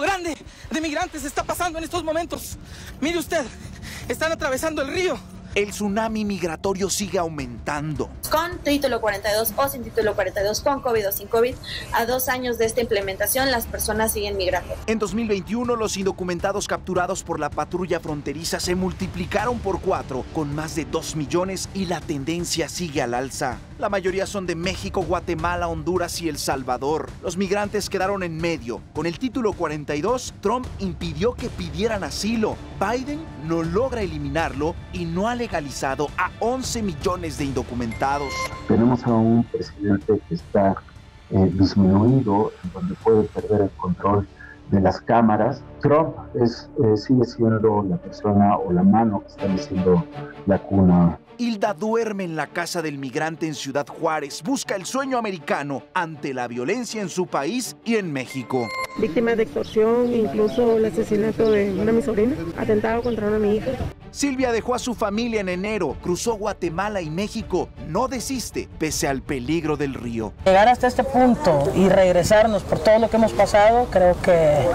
grande de migrantes está pasando en estos momentos. Mire usted, están atravesando el río. El tsunami migratorio sigue aumentando. Con título 42 o sin título 42, con COVID o sin COVID, a dos años de esta implementación las personas siguen migrando. En 2021 los indocumentados capturados por la patrulla fronteriza se multiplicaron por cuatro, con más de dos millones y la tendencia sigue al alza. La mayoría son de México, Guatemala, Honduras y El Salvador. Los migrantes quedaron en medio. Con el título 42, Trump impidió que pidieran asilo. Biden no logra eliminarlo y no ha legalizado a 11 millones de indocumentados. Tenemos a un presidente que está eh, disminuido, donde puede perder el control de las cámaras. Trump es, eh, sigue siendo la persona o la mano que está diciendo la cuna Hilda duerme en la casa del migrante en Ciudad Juárez, busca el sueño americano ante la violencia en su país y en México. Víctima de extorsión, incluso el asesinato de una de mis sobrinas, atentado contra una de mi hija. Silvia dejó a su familia en enero, cruzó Guatemala y México, no desiste pese al peligro del río. Llegar hasta este punto y regresarnos por todo lo que hemos pasado, creo que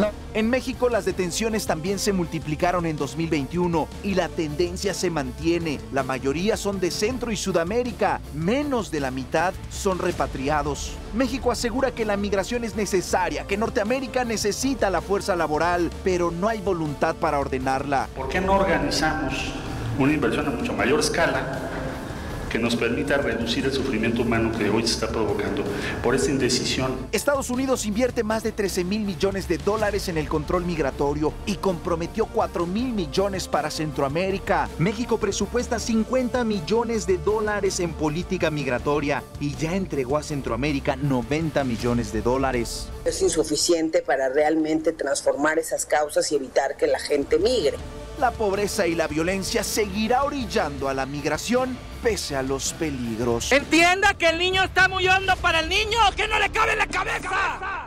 no. En México las detenciones también se multiplicaron en 2021 y la tendencia se mantiene. La mayoría son de Centro y Sudamérica, menos de la mitad son repatriados. México asegura que la migración es necesaria, que Norteamérica necesita la fuerza laboral, pero no hay voluntad para ordenarla. ¿Por qué no organizamos una inversión a mucho mayor escala que nos permita reducir el sufrimiento humano que hoy se está provocando por esta indecisión. Estados Unidos invierte más de 13 mil millones de dólares en el control migratorio y comprometió 4 mil millones para Centroamérica. México presupuesta 50 millones de dólares en política migratoria y ya entregó a Centroamérica 90 millones de dólares. Es insuficiente para realmente transformar esas causas y evitar que la gente migre. La pobreza y la violencia seguirá orillando a la migración pese a los peligros. Entienda que el niño está muy hondo para el niño, que no le cabe en la cabeza.